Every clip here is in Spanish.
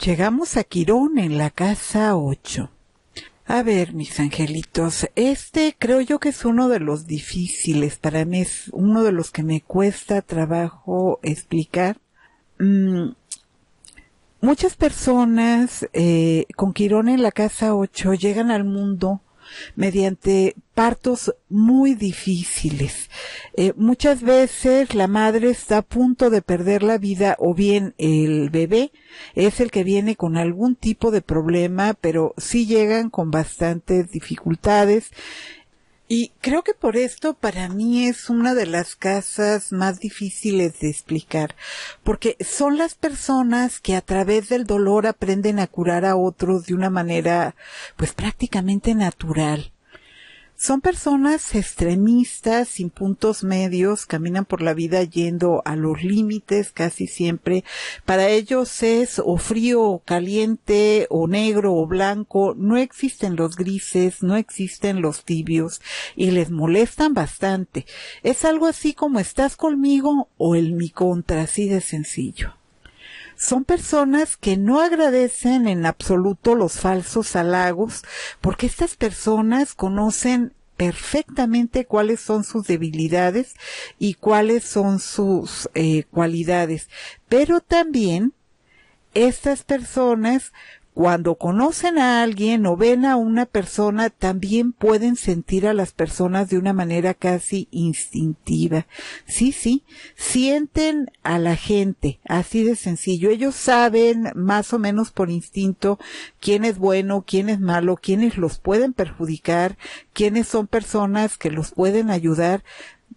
llegamos a Quirón en la casa 8. A ver, mis angelitos, este creo yo que es uno de los difíciles, para mí es uno de los que me cuesta trabajo explicar. Mm, muchas personas eh, con Quirón en la casa 8 llegan al mundo mediante partos muy difíciles. Eh, muchas veces la madre está a punto de perder la vida o bien el bebé es el que viene con algún tipo de problema, pero sí llegan con bastantes dificultades y creo que por esto para mí es una de las casas más difíciles de explicar, porque son las personas que a través del dolor aprenden a curar a otros de una manera pues prácticamente natural. Son personas extremistas, sin puntos medios, caminan por la vida yendo a los límites casi siempre. Para ellos es o frío o caliente o negro o blanco. No existen los grises, no existen los tibios y les molestan bastante. Es algo así como estás conmigo o el mi contra, así de sencillo son personas que no agradecen en absoluto los falsos halagos, porque estas personas conocen perfectamente cuáles son sus debilidades y cuáles son sus eh, cualidades. Pero también estas personas cuando conocen a alguien o ven a una persona, también pueden sentir a las personas de una manera casi instintiva. Sí, sí, sienten a la gente, así de sencillo. Ellos saben más o menos por instinto quién es bueno, quién es malo, quiénes los pueden perjudicar, quiénes son personas que los pueden ayudar.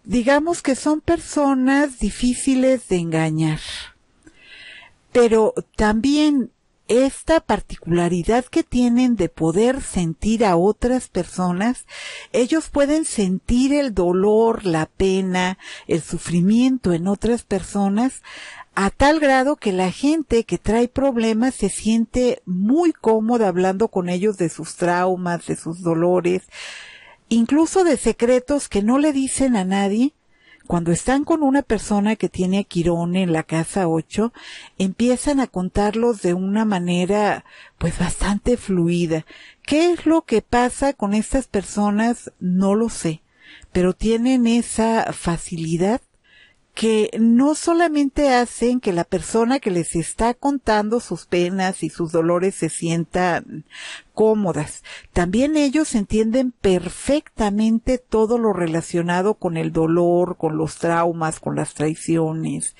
Digamos que son personas difíciles de engañar pero también esta particularidad que tienen de poder sentir a otras personas, ellos pueden sentir el dolor, la pena, el sufrimiento en otras personas a tal grado que la gente que trae problemas se siente muy cómoda hablando con ellos de sus traumas, de sus dolores, incluso de secretos que no le dicen a nadie, cuando están con una persona que tiene a Quirón en la casa 8, empiezan a contarlos de una manera pues bastante fluida. ¿Qué es lo que pasa con estas personas? No lo sé, pero tienen esa facilidad que no solamente hacen que la persona que les está contando sus penas y sus dolores se sientan cómodas, también ellos entienden perfectamente todo lo relacionado con el dolor, con los traumas, con las traiciones.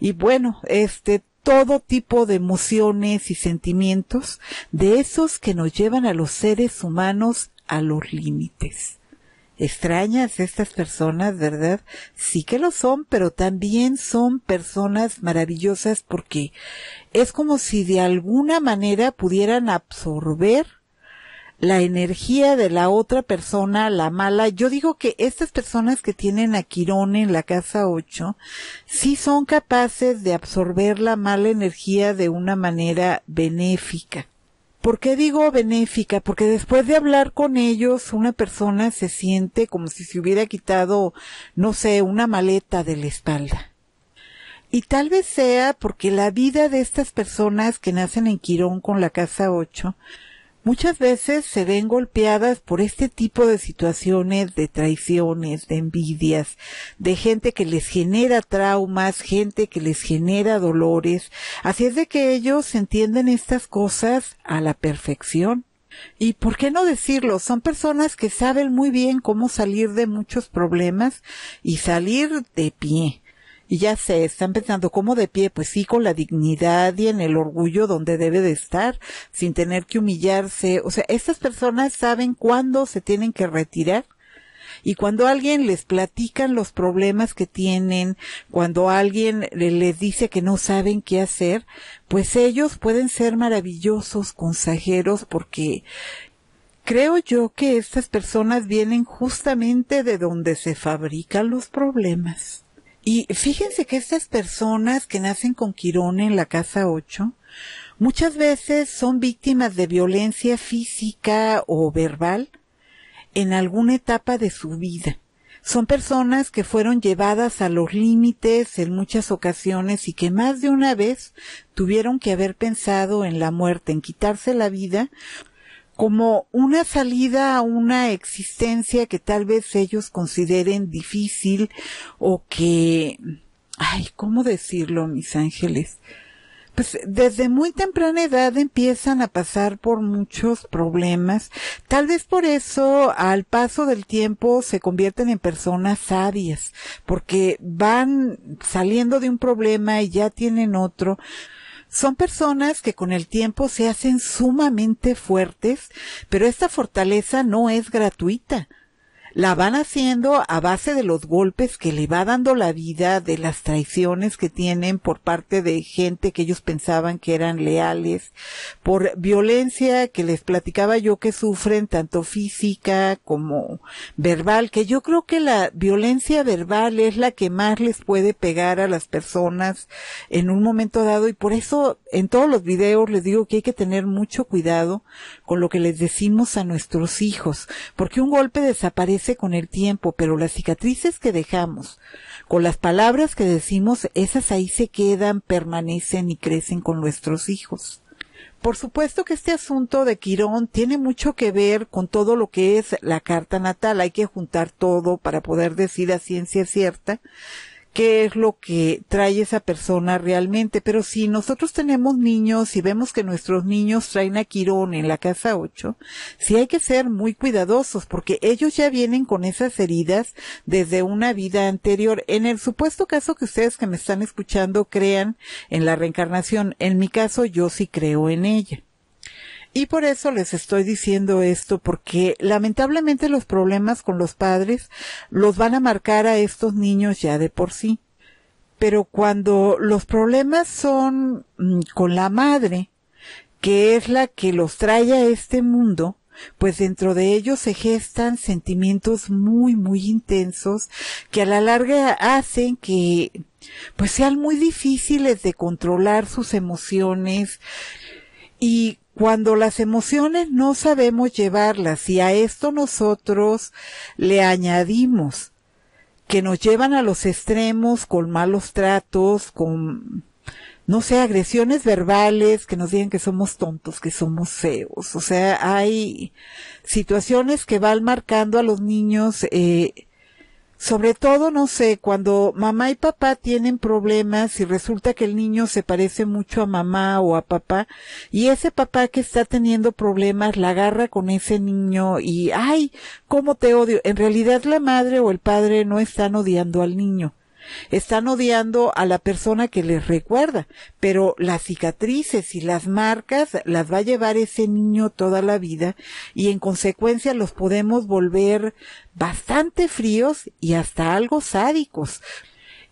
Y bueno, este todo tipo de emociones y sentimientos de esos que nos llevan a los seres humanos a los límites extrañas estas personas, ¿verdad? Sí que lo son, pero también son personas maravillosas porque es como si de alguna manera pudieran absorber la energía de la otra persona, la mala. Yo digo que estas personas que tienen a Quirón en la casa 8, sí son capaces de absorber la mala energía de una manera benéfica. ¿Por qué digo benéfica? Porque después de hablar con ellos, una persona se siente como si se hubiera quitado, no sé, una maleta de la espalda. Y tal vez sea porque la vida de estas personas que nacen en Quirón con la casa 8 muchas veces se ven golpeadas por este tipo de situaciones de traiciones, de envidias, de gente que les genera traumas, gente que les genera dolores. Así es de que ellos entienden estas cosas a la perfección. Y por qué no decirlo, son personas que saben muy bien cómo salir de muchos problemas y salir de pie. Y ya sé, están pensando cómo de pie, pues sí, con la dignidad y en el orgullo donde debe de estar, sin tener que humillarse. O sea, estas personas saben cuándo se tienen que retirar y cuando alguien les platican los problemas que tienen, cuando alguien les dice que no saben qué hacer, pues ellos pueden ser maravillosos consejeros porque creo yo que estas personas vienen justamente de donde se fabrican los problemas. Y fíjense que estas personas que nacen con Quirón en la casa 8, muchas veces son víctimas de violencia física o verbal en alguna etapa de su vida. Son personas que fueron llevadas a los límites en muchas ocasiones y que más de una vez tuvieron que haber pensado en la muerte, en quitarse la vida, como una salida a una existencia que tal vez ellos consideren difícil o que, ay, ¿cómo decirlo, mis ángeles? pues desde muy temprana edad empiezan a pasar por muchos problemas. Tal vez por eso al paso del tiempo se convierten en personas sabias, porque van saliendo de un problema y ya tienen otro. Son personas que con el tiempo se hacen sumamente fuertes, pero esta fortaleza no es gratuita la van haciendo a base de los golpes que le va dando la vida, de las traiciones que tienen por parte de gente que ellos pensaban que eran leales, por violencia que les platicaba yo que sufren tanto física como verbal, que yo creo que la violencia verbal es la que más les puede pegar a las personas en un momento dado y por eso en todos los videos les digo que hay que tener mucho cuidado con lo que les decimos a nuestros hijos, porque un golpe desaparece con el tiempo, pero las cicatrices que dejamos, con las palabras que decimos, esas ahí se quedan, permanecen y crecen con nuestros hijos. Por supuesto que este asunto de Quirón tiene mucho que ver con todo lo que es la carta natal. Hay que juntar todo para poder decir a ciencia cierta qué es lo que trae esa persona realmente. Pero si nosotros tenemos niños y vemos que nuestros niños traen a Quirón en la casa 8, sí hay que ser muy cuidadosos porque ellos ya vienen con esas heridas desde una vida anterior. En el supuesto caso que ustedes que me están escuchando crean en la reencarnación, en mi caso yo sí creo en ella. Y por eso les estoy diciendo esto, porque lamentablemente los problemas con los padres los van a marcar a estos niños ya de por sí. Pero cuando los problemas son mm, con la madre, que es la que los trae a este mundo, pues dentro de ellos se gestan sentimientos muy, muy intensos que a la larga hacen que pues sean muy difíciles de controlar sus emociones y cuando las emociones no sabemos llevarlas y a esto nosotros le añadimos que nos llevan a los extremos con malos tratos, con, no sé, agresiones verbales, que nos digan que somos tontos, que somos feos. O sea, hay situaciones que van marcando a los niños eh, sobre todo, no sé, cuando mamá y papá tienen problemas y resulta que el niño se parece mucho a mamá o a papá y ese papá que está teniendo problemas la agarra con ese niño y, ay, cómo te odio. En realidad la madre o el padre no están odiando al niño están odiando a la persona que les recuerda, pero las cicatrices y las marcas las va a llevar ese niño toda la vida y en consecuencia los podemos volver bastante fríos y hasta algo sádicos.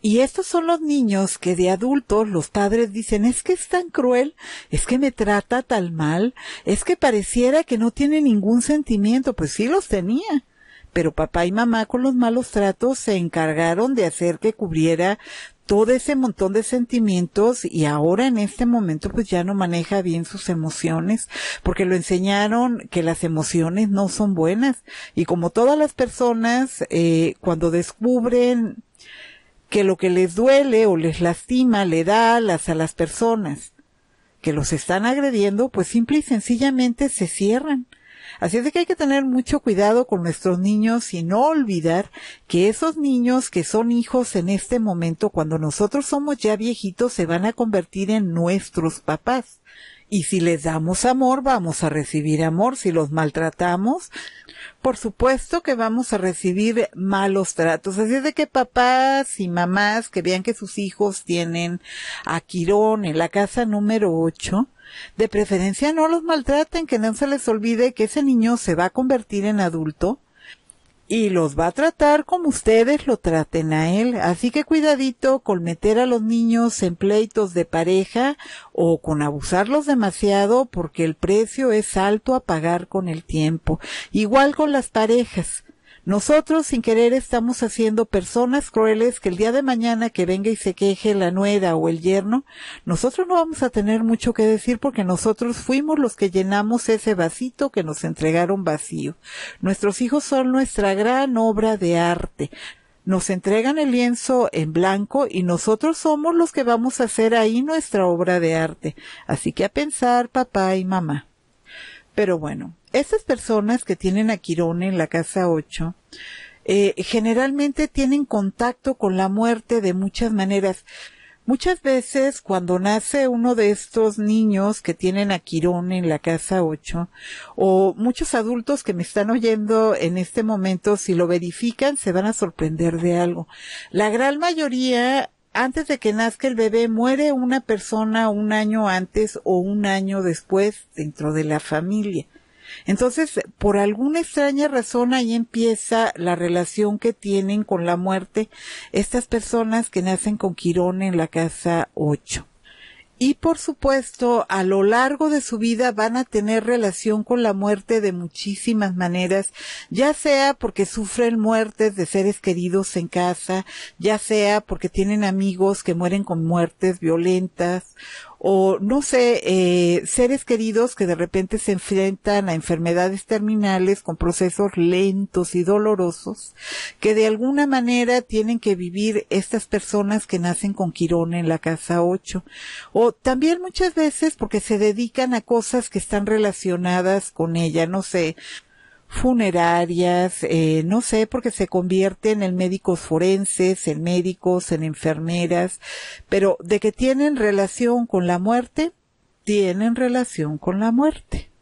Y estos son los niños que de adultos los padres dicen es que es tan cruel, es que me trata tan mal, es que pareciera que no tiene ningún sentimiento, pues sí los tenía pero papá y mamá con los malos tratos se encargaron de hacer que cubriera todo ese montón de sentimientos y ahora en este momento pues ya no maneja bien sus emociones porque lo enseñaron que las emociones no son buenas. Y como todas las personas eh, cuando descubren que lo que les duele o les lastima le da alas a las personas que los están agrediendo pues simple y sencillamente se cierran Así es de que hay que tener mucho cuidado con nuestros niños y no olvidar que esos niños que son hijos en este momento, cuando nosotros somos ya viejitos, se van a convertir en nuestros papás. Y si les damos amor, vamos a recibir amor. Si los maltratamos, por supuesto que vamos a recibir malos tratos. Así es de que papás y mamás que vean que sus hijos tienen a Quirón en la casa número 8, de preferencia no los maltraten, que no se les olvide que ese niño se va a convertir en adulto y los va a tratar como ustedes lo traten a él. Así que cuidadito con meter a los niños en pleitos de pareja o con abusarlos demasiado porque el precio es alto a pagar con el tiempo. Igual con las parejas. Nosotros sin querer estamos haciendo personas crueles que el día de mañana que venga y se queje la nuera o el yerno, nosotros no vamos a tener mucho que decir porque nosotros fuimos los que llenamos ese vasito que nos entregaron vacío. Nuestros hijos son nuestra gran obra de arte. Nos entregan el lienzo en blanco y nosotros somos los que vamos a hacer ahí nuestra obra de arte. Así que a pensar papá y mamá. Pero bueno, estas personas que tienen a Quirón en la casa 8, eh, generalmente tienen contacto con la muerte de muchas maneras. Muchas veces cuando nace uno de estos niños que tienen a Quirón en la casa 8, o muchos adultos que me están oyendo en este momento, si lo verifican, se van a sorprender de algo. La gran mayoría antes de que nazca el bebé muere una persona un año antes o un año después dentro de la familia. Entonces, por alguna extraña razón ahí empieza la relación que tienen con la muerte estas personas que nacen con Quirón en la casa 8. Y por supuesto, a lo largo de su vida van a tener relación con la muerte de muchísimas maneras, ya sea porque sufren muertes de seres queridos en casa, ya sea porque tienen amigos que mueren con muertes violentas, o no sé, eh, seres queridos que de repente se enfrentan a enfermedades terminales con procesos lentos y dolorosos que de alguna manera tienen que vivir estas personas que nacen con Quirón en la casa 8 o también muchas veces porque se dedican a cosas que están relacionadas con ella, no sé, funerarias, eh, no sé, porque se convierten en médicos forenses, en médicos, en enfermeras, pero de que tienen relación con la muerte, tienen relación con la muerte.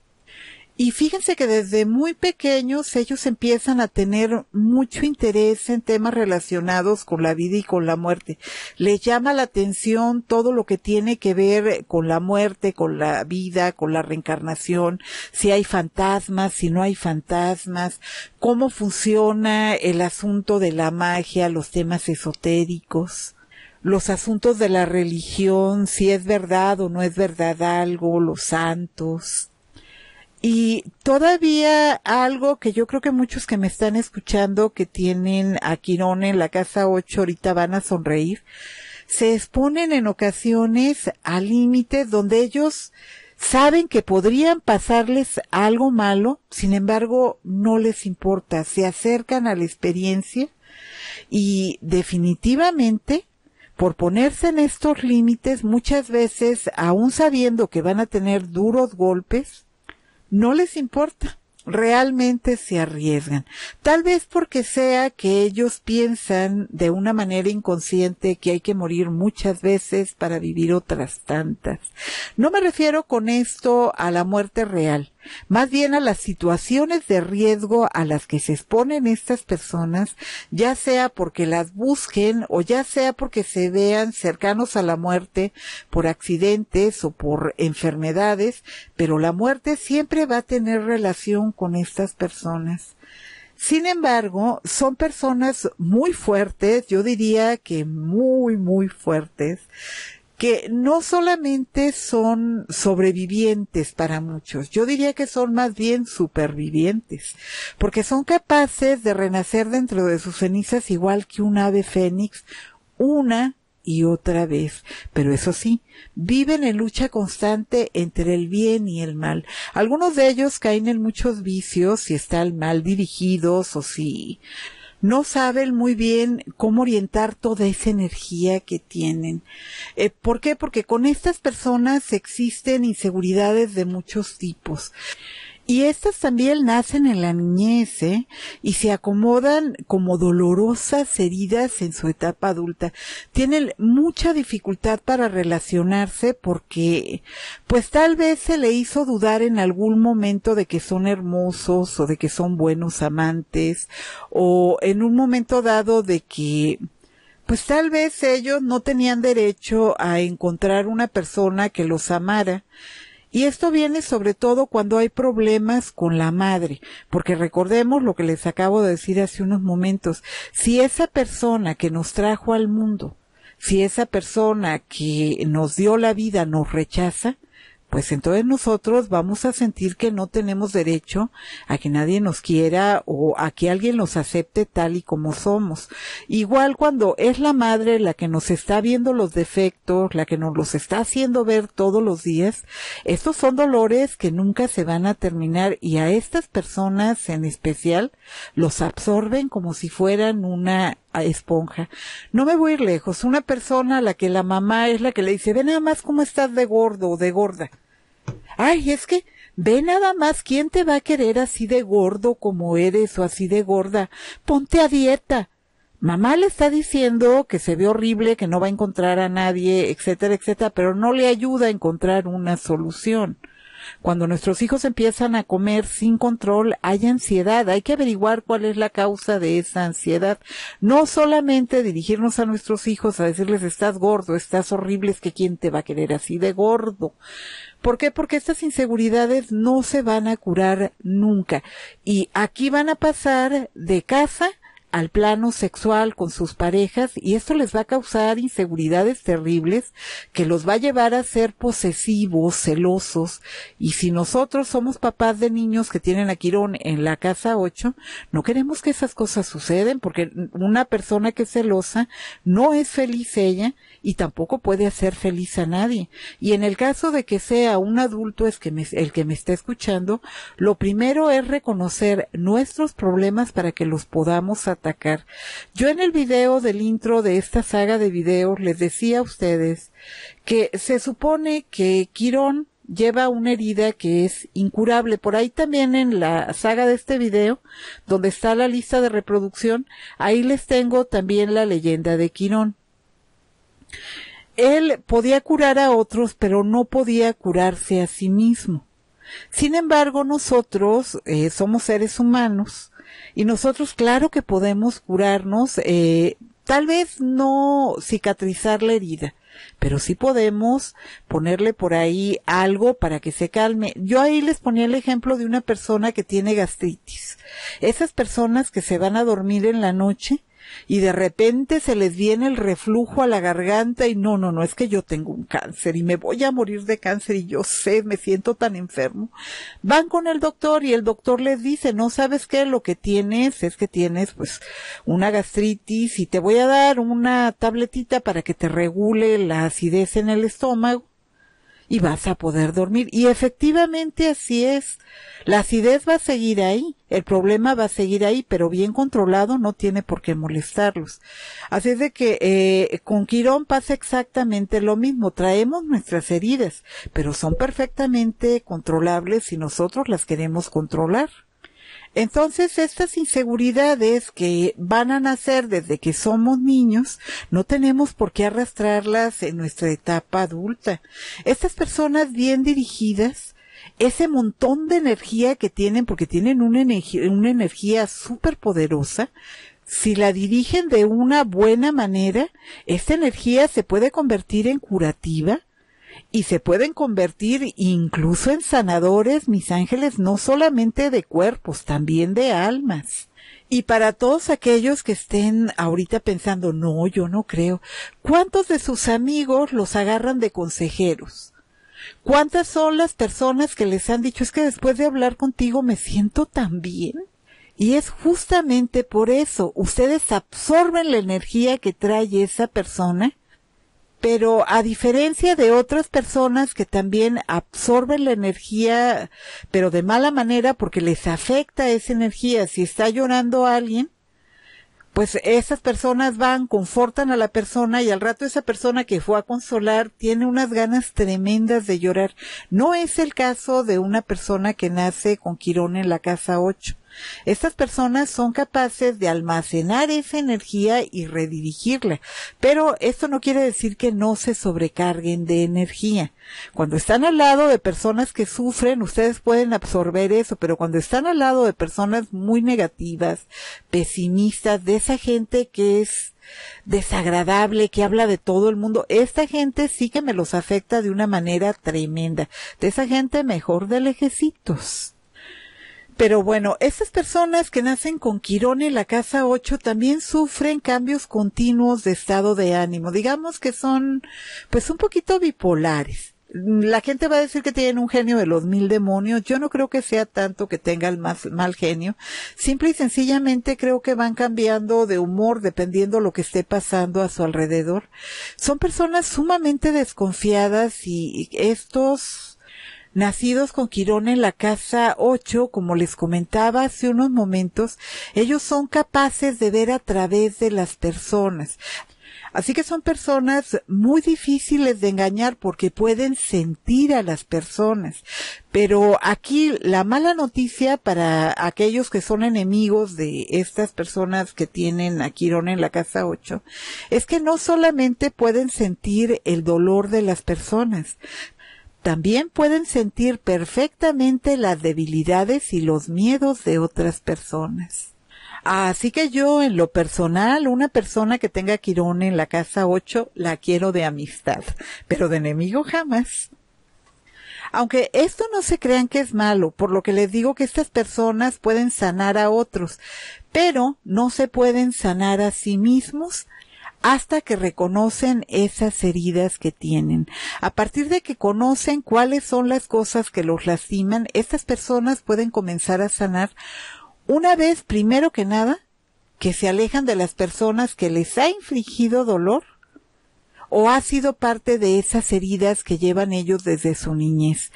Y fíjense que desde muy pequeños ellos empiezan a tener mucho interés en temas relacionados con la vida y con la muerte. Les llama la atención todo lo que tiene que ver con la muerte, con la vida, con la reencarnación, si hay fantasmas, si no hay fantasmas, cómo funciona el asunto de la magia, los temas esotéricos los asuntos de la religión, si es verdad o no es verdad algo, los santos, y todavía algo que yo creo que muchos que me están escuchando que tienen a Quirón en la casa 8 ahorita van a sonreír, se exponen en ocasiones a límites donde ellos saben que podrían pasarles algo malo, sin embargo no les importa, se acercan a la experiencia y definitivamente por ponerse en estos límites muchas veces, aun sabiendo que van a tener duros golpes, no les importa. Realmente se arriesgan. Tal vez porque sea que ellos piensan de una manera inconsciente que hay que morir muchas veces para vivir otras tantas. No me refiero con esto a la muerte real más bien a las situaciones de riesgo a las que se exponen estas personas, ya sea porque las busquen o ya sea porque se vean cercanos a la muerte por accidentes o por enfermedades, pero la muerte siempre va a tener relación con estas personas. Sin embargo, son personas muy fuertes, yo diría que muy, muy fuertes, que no solamente son sobrevivientes para muchos, yo diría que son más bien supervivientes, porque son capaces de renacer dentro de sus cenizas igual que un ave fénix una y otra vez. Pero eso sí, viven en lucha constante entre el bien y el mal. Algunos de ellos caen en muchos vicios si están mal dirigidos o si no saben muy bien cómo orientar toda esa energía que tienen. Eh, ¿Por qué? Porque con estas personas existen inseguridades de muchos tipos. Y estas también nacen en la niñez, ¿eh? Y se acomodan como dolorosas heridas en su etapa adulta. Tienen mucha dificultad para relacionarse porque, pues tal vez se le hizo dudar en algún momento de que son hermosos o de que son buenos amantes o en un momento dado de que, pues tal vez ellos no tenían derecho a encontrar una persona que los amara y esto viene sobre todo cuando hay problemas con la madre, porque recordemos lo que les acabo de decir hace unos momentos, si esa persona que nos trajo al mundo, si esa persona que nos dio la vida nos rechaza, pues entonces nosotros vamos a sentir que no tenemos derecho a que nadie nos quiera o a que alguien nos acepte tal y como somos. Igual cuando es la madre la que nos está viendo los defectos, la que nos los está haciendo ver todos los días, estos son dolores que nunca se van a terminar y a estas personas en especial los absorben como si fueran una esponja. No me voy a ir lejos. Una persona a la que la mamá es la que le dice, ve nada más cómo estás de gordo o de gorda. Ay, es que ve nada más quién te va a querer así de gordo como eres o así de gorda. Ponte a dieta. Mamá le está diciendo que se ve horrible, que no va a encontrar a nadie, etcétera, etcétera, pero no le ayuda a encontrar una solución. Cuando nuestros hijos empiezan a comer sin control, hay ansiedad. Hay que averiguar cuál es la causa de esa ansiedad. No solamente dirigirnos a nuestros hijos a decirles estás gordo, estás horrible, es que quién te va a querer así de gordo. ¿Por qué? Porque estas inseguridades no se van a curar nunca. Y aquí van a pasar de casa al plano sexual con sus parejas y esto les va a causar inseguridades terribles que los va a llevar a ser posesivos, celosos y si nosotros somos papás de niños que tienen a Quirón en la casa 8, no queremos que esas cosas suceden porque una persona que es celosa no es feliz ella y tampoco puede hacer feliz a nadie. Y en el caso de que sea un adulto es que el que me está escuchando, lo primero es reconocer nuestros problemas para que los podamos Yo en el video del intro de esta saga de videos les decía a ustedes que se supone que Quirón lleva una herida que es incurable. Por ahí también en la saga de este video, donde está la lista de reproducción, ahí les tengo también la leyenda de Quirón. Él podía curar a otros, pero no podía curarse a sí mismo. Sin embargo, nosotros eh, somos seres humanos y nosotros claro que podemos curarnos, eh, tal vez no cicatrizar la herida, pero sí podemos ponerle por ahí algo para que se calme. Yo ahí les ponía el ejemplo de una persona que tiene gastritis. Esas personas que se van a dormir en la noche y de repente se les viene el reflujo a la garganta y no, no, no, es que yo tengo un cáncer y me voy a morir de cáncer y yo sé, me siento tan enfermo. Van con el doctor y el doctor les dice, no sabes qué, lo que tienes es que tienes pues una gastritis y te voy a dar una tabletita para que te regule la acidez en el estómago y vas a poder dormir. Y efectivamente así es. La acidez va a seguir ahí, el problema va a seguir ahí, pero bien controlado no tiene por qué molestarlos. Así es de que eh, con Quirón pasa exactamente lo mismo. Traemos nuestras heridas, pero son perfectamente controlables si nosotros las queremos controlar. Entonces, estas inseguridades que van a nacer desde que somos niños, no tenemos por qué arrastrarlas en nuestra etapa adulta. Estas personas bien dirigidas, ese montón de energía que tienen, porque tienen una energía, una energía súper poderosa, si la dirigen de una buena manera, esta energía se puede convertir en curativa, y se pueden convertir incluso en sanadores, mis ángeles, no solamente de cuerpos, también de almas. Y para todos aquellos que estén ahorita pensando, no, yo no creo, ¿cuántos de sus amigos los agarran de consejeros? ¿Cuántas son las personas que les han dicho, es que después de hablar contigo me siento tan bien? Y es justamente por eso, ustedes absorben la energía que trae esa persona pero a diferencia de otras personas que también absorben la energía, pero de mala manera porque les afecta esa energía, si está llorando alguien, pues esas personas van, confortan a la persona y al rato esa persona que fue a consolar tiene unas ganas tremendas de llorar. No es el caso de una persona que nace con Quirón en la casa 8. Estas personas son capaces de almacenar esa energía y redirigirla, pero esto no quiere decir que no se sobrecarguen de energía. Cuando están al lado de personas que sufren, ustedes pueden absorber eso, pero cuando están al lado de personas muy negativas, pesimistas, de esa gente que es desagradable, que habla de todo el mundo, esta gente sí que me los afecta de una manera tremenda. De esa gente mejor de lejecitos. Pero bueno, esas personas que nacen con Quirón en la casa 8 también sufren cambios continuos de estado de ánimo. Digamos que son, pues, un poquito bipolares. La gente va a decir que tienen un genio de los mil demonios. Yo no creo que sea tanto que tenga el más mal genio. Simple y sencillamente creo que van cambiando de humor dependiendo lo que esté pasando a su alrededor. Son personas sumamente desconfiadas y estos nacidos con Quirón en la casa 8, como les comentaba hace unos momentos, ellos son capaces de ver a través de las personas. Así que son personas muy difíciles de engañar porque pueden sentir a las personas. Pero aquí la mala noticia para aquellos que son enemigos de estas personas que tienen a Quirón en la casa 8 es que no solamente pueden sentir el dolor de las personas, también pueden sentir perfectamente las debilidades y los miedos de otras personas. Así que yo, en lo personal, una persona que tenga Quirón en la casa 8, la quiero de amistad, pero de enemigo jamás. Aunque esto no se crean que es malo, por lo que les digo que estas personas pueden sanar a otros, pero no se pueden sanar a sí mismos hasta que reconocen esas heridas que tienen. A partir de que conocen cuáles son las cosas que los lastiman, estas personas pueden comenzar a sanar una vez, primero que nada, que se alejan de las personas que les ha infligido dolor o ha sido parte de esas heridas que llevan ellos desde su niñez.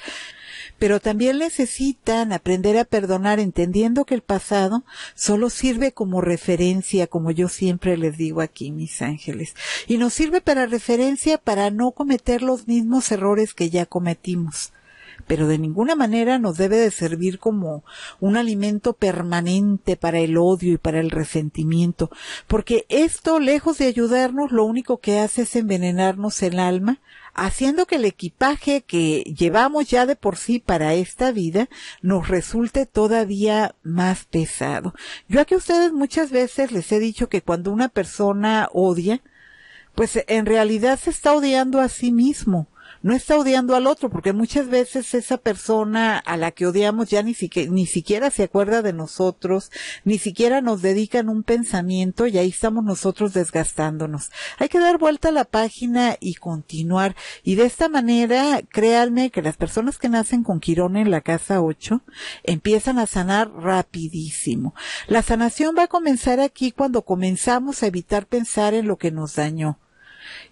Pero también necesitan aprender a perdonar entendiendo que el pasado solo sirve como referencia, como yo siempre les digo aquí, mis ángeles. Y nos sirve para referencia para no cometer los mismos errores que ya cometimos pero de ninguna manera nos debe de servir como un alimento permanente para el odio y para el resentimiento, porque esto, lejos de ayudarnos, lo único que hace es envenenarnos el alma, haciendo que el equipaje que llevamos ya de por sí para esta vida nos resulte todavía más pesado. Yo aquí a ustedes muchas veces les he dicho que cuando una persona odia, pues en realidad se está odiando a sí mismo no está odiando al otro, porque muchas veces esa persona a la que odiamos ya ni, siquiera, ni siquiera se acuerda de nosotros, ni siquiera nos dedican un pensamiento y ahí estamos nosotros desgastándonos. Hay que dar vuelta a la página y continuar. Y de esta manera, créanme que las personas que nacen con Quirón en la casa 8 empiezan a sanar rapidísimo. La sanación va a comenzar aquí cuando comenzamos a evitar pensar en lo que nos dañó.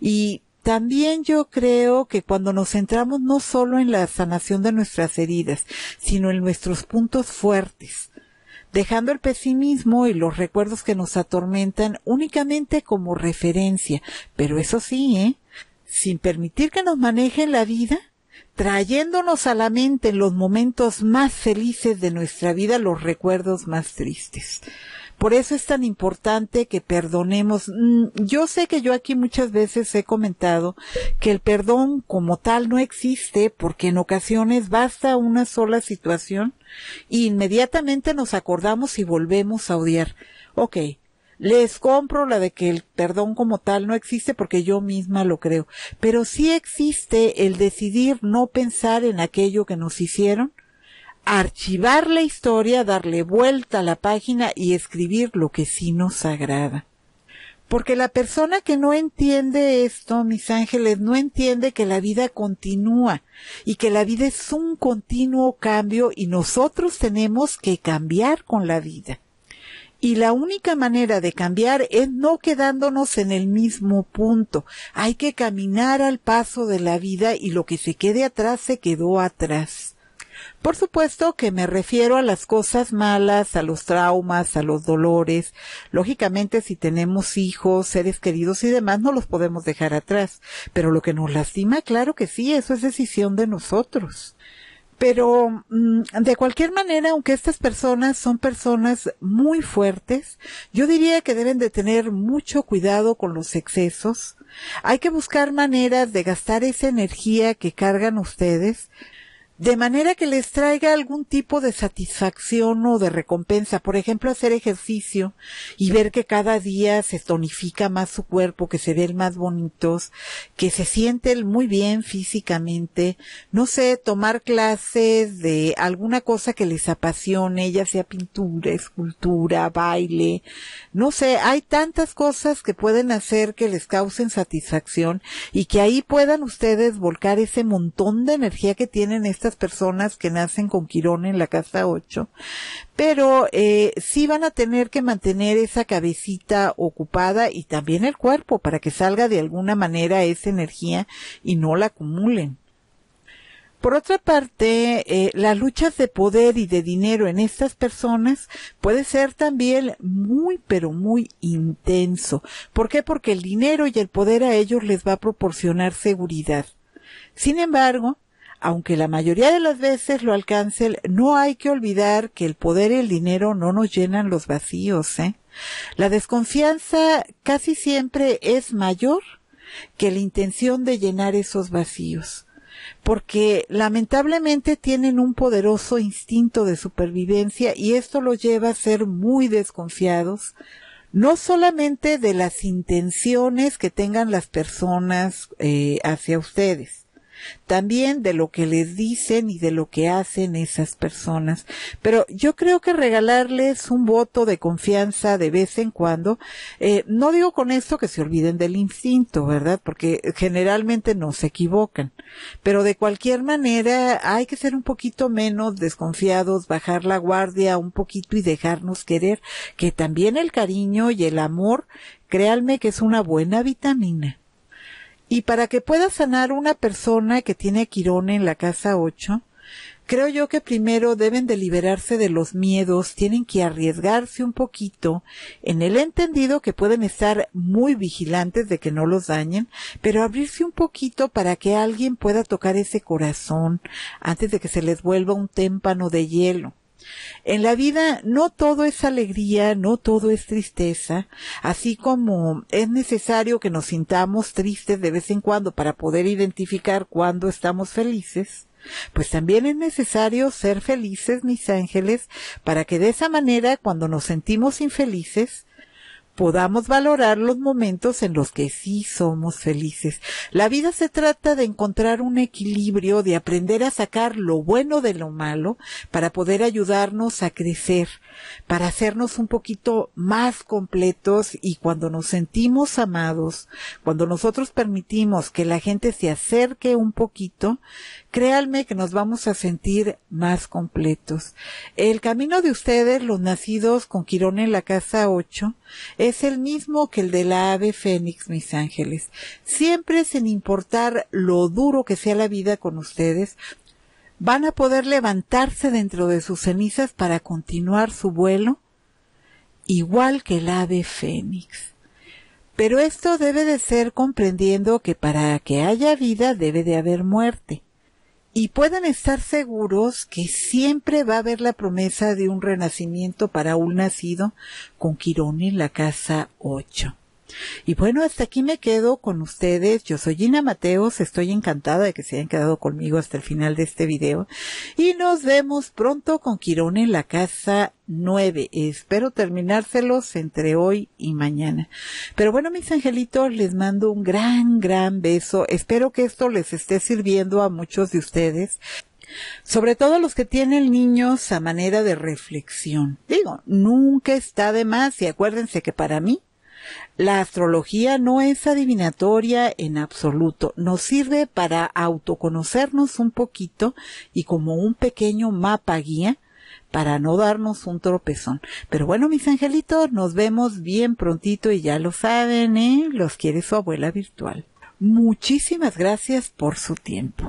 Y también yo creo que cuando nos centramos no solo en la sanación de nuestras heridas, sino en nuestros puntos fuertes, dejando el pesimismo y los recuerdos que nos atormentan únicamente como referencia, pero eso sí, ¿eh? sin permitir que nos manejen la vida, trayéndonos a la mente en los momentos más felices de nuestra vida los recuerdos más tristes. Por eso es tan importante que perdonemos. Mm, yo sé que yo aquí muchas veces he comentado que el perdón como tal no existe porque en ocasiones basta una sola situación e inmediatamente nos acordamos y volvemos a odiar. Ok, les compro la de que el perdón como tal no existe porque yo misma lo creo, pero sí existe el decidir no pensar en aquello que nos hicieron archivar la historia, darle vuelta a la página y escribir lo que sí nos agrada. Porque la persona que no entiende esto, mis ángeles, no entiende que la vida continúa y que la vida es un continuo cambio y nosotros tenemos que cambiar con la vida. Y la única manera de cambiar es no quedándonos en el mismo punto. Hay que caminar al paso de la vida y lo que se quede atrás se quedó atrás. Por supuesto que me refiero a las cosas malas, a los traumas, a los dolores. Lógicamente, si tenemos hijos, seres queridos y demás, no los podemos dejar atrás. Pero lo que nos lastima, claro que sí, eso es decisión de nosotros. Pero mm, de cualquier manera, aunque estas personas son personas muy fuertes, yo diría que deben de tener mucho cuidado con los excesos. Hay que buscar maneras de gastar esa energía que cargan ustedes de manera que les traiga algún tipo de satisfacción o de recompensa. Por ejemplo, hacer ejercicio y ver que cada día se tonifica más su cuerpo, que se ven más bonitos, que se sienten muy bien físicamente. No sé, tomar clases de alguna cosa que les apasione, ya sea pintura, escultura, baile. No sé, hay tantas cosas que pueden hacer que les causen satisfacción y que ahí puedan ustedes volcar ese montón de energía que tienen personas que nacen con Quirón en la casa 8, pero eh, sí van a tener que mantener esa cabecita ocupada y también el cuerpo para que salga de alguna manera esa energía y no la acumulen. Por otra parte, eh, las luchas de poder y de dinero en estas personas puede ser también muy, pero muy intenso. ¿Por qué? Porque el dinero y el poder a ellos les va a proporcionar seguridad. Sin embargo, aunque la mayoría de las veces lo alcancen, no hay que olvidar que el poder y el dinero no nos llenan los vacíos, ¿eh? La desconfianza casi siempre es mayor que la intención de llenar esos vacíos, porque lamentablemente tienen un poderoso instinto de supervivencia y esto los lleva a ser muy desconfiados, no solamente de las intenciones que tengan las personas eh, hacia ustedes, también de lo que les dicen y de lo que hacen esas personas. Pero yo creo que regalarles un voto de confianza de vez en cuando, eh, no digo con esto que se olviden del instinto, ¿verdad? Porque generalmente no se equivocan. Pero de cualquier manera hay que ser un poquito menos desconfiados, bajar la guardia un poquito y dejarnos querer, que también el cariño y el amor, créanme que es una buena vitamina. Y para que pueda sanar una persona que tiene Quirón en la casa 8, creo yo que primero deben de liberarse de los miedos, tienen que arriesgarse un poquito, en el entendido que pueden estar muy vigilantes de que no los dañen, pero abrirse un poquito para que alguien pueda tocar ese corazón antes de que se les vuelva un témpano de hielo. En la vida no todo es alegría, no todo es tristeza, así como es necesario que nos sintamos tristes de vez en cuando para poder identificar cuándo estamos felices, pues también es necesario ser felices, mis ángeles, para que de esa manera, cuando nos sentimos infelices, podamos valorar los momentos en los que sí somos felices. La vida se trata de encontrar un equilibrio, de aprender a sacar lo bueno de lo malo para poder ayudarnos a crecer, para hacernos un poquito más completos y cuando nos sentimos amados, cuando nosotros permitimos que la gente se acerque un poquito, créanme que nos vamos a sentir más completos. El camino de ustedes, los nacidos con Quirón en la casa 8, es el mismo que el de la ave fénix, mis ángeles. Siempre sin importar lo duro que sea la vida con ustedes, van a poder levantarse dentro de sus cenizas para continuar su vuelo, igual que el ave fénix. Pero esto debe de ser comprendiendo que para que haya vida debe de haber muerte y pueden estar seguros que siempre va a haber la promesa de un renacimiento para un nacido con Quirón en la casa 8. Y bueno, hasta aquí me quedo con ustedes. Yo soy Gina Mateos. Estoy encantada de que se hayan quedado conmigo hasta el final de este video. Y nos vemos pronto con Quirón en la casa 9. Espero terminárselos entre hoy y mañana. Pero bueno, mis angelitos, les mando un gran, gran beso. Espero que esto les esté sirviendo a muchos de ustedes sobre todo los que tienen niños a manera de reflexión. Digo, nunca está de más y acuérdense que para mí la astrología no es adivinatoria en absoluto, nos sirve para autoconocernos un poquito y como un pequeño mapa guía para no darnos un tropezón. Pero bueno, mis angelitos, nos vemos bien prontito y ya lo saben, ¿eh? Los quiere su abuela virtual. Muchísimas gracias por su tiempo.